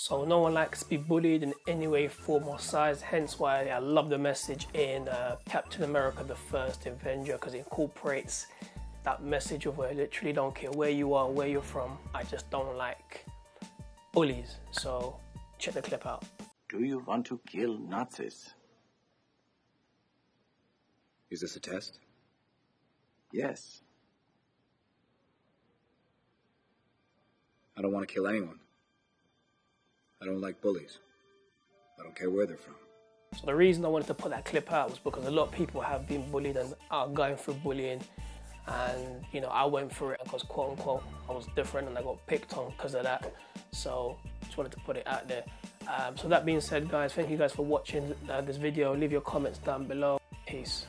So no one likes to be bullied in any way, form or size. Hence why I love the message in uh, Captain America: The First Avenger because it incorporates that message of where I literally don't care where you are, where you're from. I just don't like bullies. So check the clip out. Do you want to kill Nazis? Is this a test? Yes. I don't want to kill anyone. I don't like bullies. I don't care where they're from. So the reason I wanted to put that clip out was because a lot of people have been bullied and are going through bullying. And, you know, I went through it because, quote unquote, I was different and I got picked on because of that. So just wanted to put it out there. Um, so that being said, guys, thank you guys for watching uh, this video. Leave your comments down below. Peace.